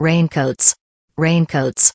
Raincoats. Raincoats.